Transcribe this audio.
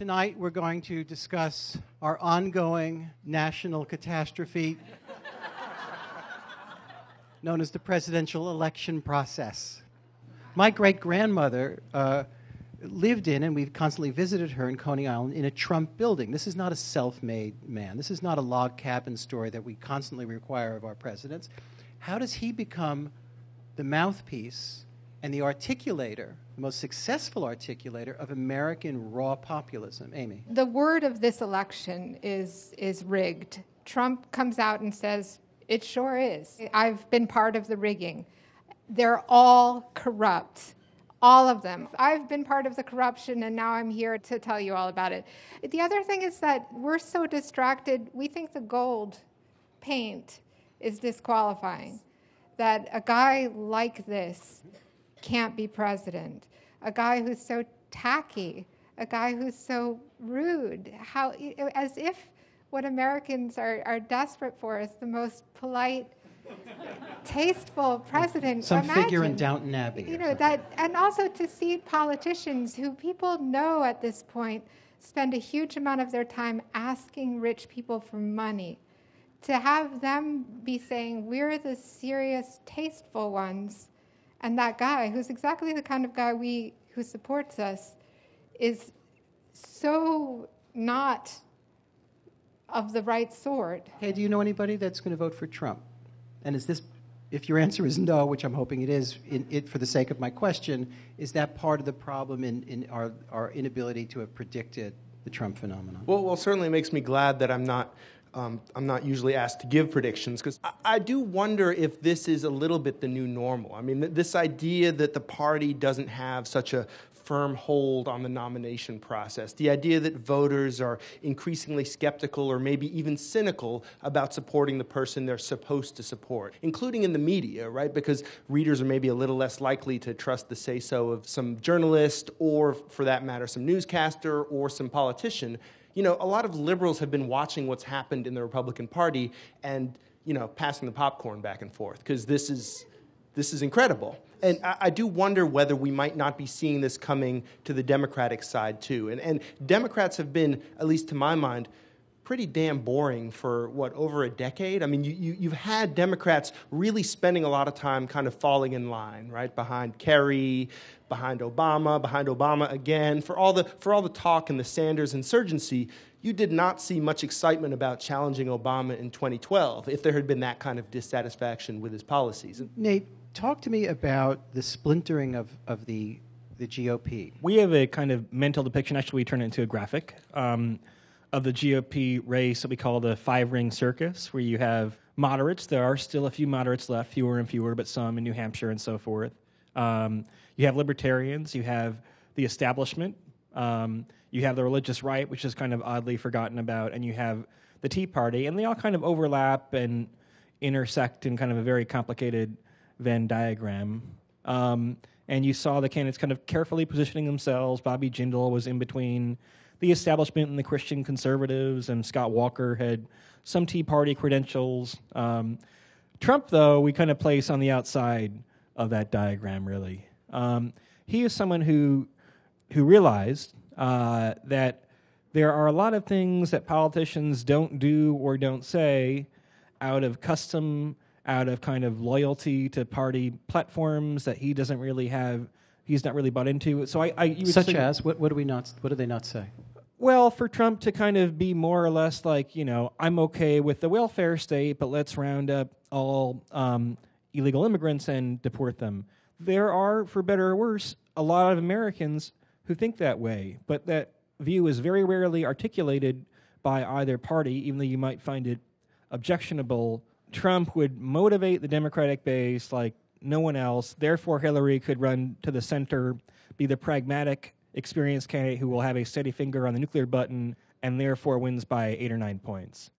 Tonight, we're going to discuss our ongoing national catastrophe known as the presidential election process. My great grandmother uh, lived in, and we've constantly visited her in Coney Island, in a Trump building. This is not a self made man. This is not a log cabin story that we constantly require of our presidents. How does he become the mouthpiece and the articulator, the most successful articulator of American raw populism? Amy. The word of this election is, is rigged. Trump comes out and says, It sure is. I've been part of the rigging. They're all corrupt all of them. I've been part of the corruption and now I'm here to tell you all about it. The other thing is that we're so distracted, we think the gold paint is disqualifying. That a guy like this can't be president. A guy who's so tacky, a guy who's so rude, how as if what Americans are, are desperate for is the most polite tasteful president. Some Imagine, figure in Downton Abbey. You know that, and also to see politicians who people know at this point spend a huge amount of their time asking rich people for money. To have them be saying we're the serious, tasteful ones, and that guy, who's exactly the kind of guy we who supports us, is so not of the right sort. Hey, do you know anybody that's going to vote for Trump? And is this, if your answer is no, which I'm hoping it is, in, it, for the sake of my question, is that part of the problem in, in our, our inability to have predicted the Trump phenomenon? Well, well, certainly it makes me glad that I'm not um, I'm not usually asked to give predictions because I, I, do wonder if this is a little bit the new normal. I mean, th- this idea that the party doesn't have such a firm hold on the nomination process. The idea that voters are increasingly skeptical or maybe even cynical about supporting the person they're supposed to support, including in the media, right? Because readers are maybe a little less likely to trust the say so of some journalist or, for that matter, some newscaster or some politician. You know, a lot of liberals have been watching what's happened in the Republican Party and, you know, passing the popcorn back and forth because this is this is incredible. And I, I, do wonder whether we might not be seeing this coming to the Democratic side too. And, and Democrats have been, at least to my mind, pretty damn boring for what over a decade. I mean, you, you, you've had Democrats really spending a lot of time kind of falling in line, right, behind Kerry, behind Obama, behind Obama again. For all the for all the talk and the Sanders insurgency, you did not see much excitement about challenging Obama in 2012 if there had been that kind of dissatisfaction with his policies. Nate, talk to me about the splintering of, of the, the GOP. We have a kind of mental depiction, actually, we turn it into a graphic, um, of the GOP race that we call the five ring circus, where you have moderates. There are still a few moderates left, fewer and fewer, but some in New Hampshire and so forth. Um, you have libertarians, you have the establishment, um, you have the religious right, which is kind of oddly forgotten about, and you have the Tea Party, and they all kind of overlap and intersect in kind of a very complicated Venn diagram. Um, and you saw the candidates kind of carefully positioning themselves. Bobby Jindal was in between the establishment and the Christian conservatives, and Scott Walker had some Tea Party credentials. Um, Trump, though, we kind of place on the outside of that diagram, really. Um, he is someone who who realized uh, that there are a lot of things that politicians don't do or don't say out of custom out of kind of loyalty to party platforms that he doesn't really have. He's not really bought into. So I, I such as what? What do we not? What do they not say? Well, for Trump to kind of be more or less like, you know, I'm okay with the welfare state, but let's round up all um, illegal immigrants and deport them. There are, for better or worse, a lot of Americans who think that way, but that view is very rarely articulated by either party, even though you might find it objectionable Trump would motivate the Democratic base like no one else. Therefore, Hillary could run to the center, be the pragmatic, experienced candidate who will have a steady finger on the nuclear button, and therefore wins by eight or nine points.